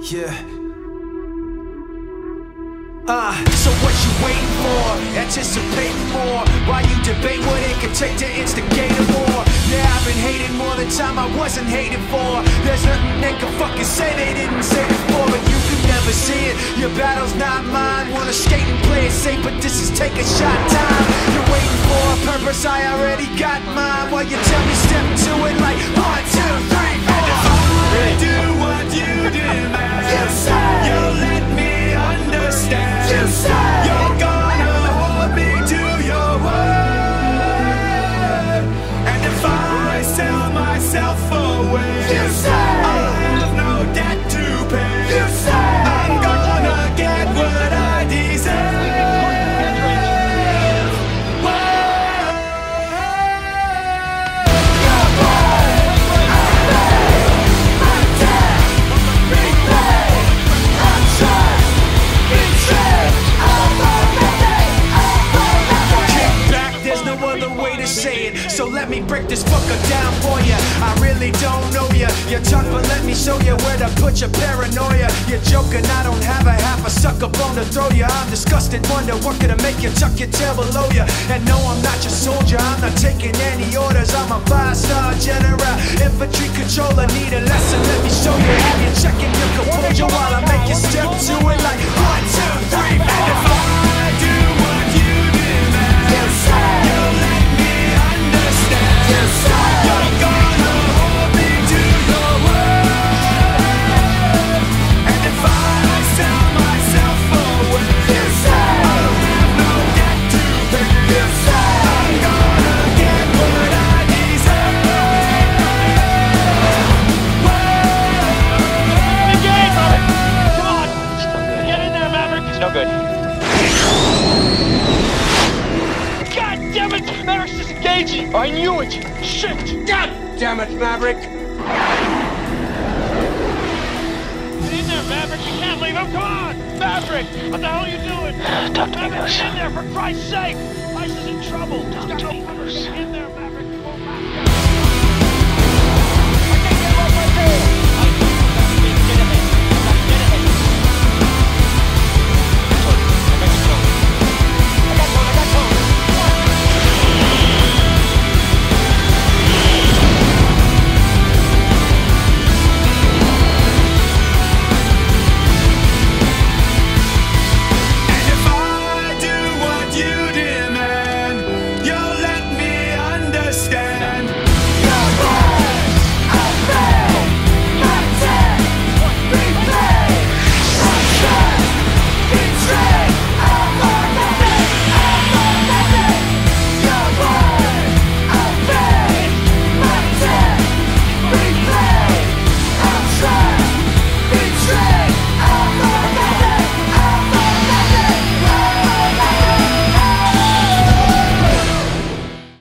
Yeah. Uh, so what you waiting for? Anticipating more. While you debate what it could take to instigate a war? Yeah, I've been hating more than time I wasn't hated for. There's nothing they can fucking say they didn't say before But you can never see it, your battle's not mine. Wanna skate and play it safe, but this is take a shot time. You're waiting for a purpose, I already got mine. While you tell me step to it like one, two, three, four. I do you demand. You say. Break this fucker down for ya. I really don't know ya. You talk, but let me show you where to put your paranoia. You're joking, I don't have a half a sucker bone to throw ya. I'm disgusted, wonder what could make you tuck your tail below ya. And no, I'm not your soldier, I'm not taking any orders. I'm a five star general, infantry controller. Need a lesson, let me show you. Have you checking your composure while I make you step to damn it! Maverick's disengaging! I knew it! Shit! God damn it, Maverick! Get in there, Maverick! You can't leave him! Come on! Maverick! What the hell are you doing? Talk to me, Maverick, Goose. get in there, for Christ's sake! Ice is in trouble! To me. Goose. Get in there, Maverick!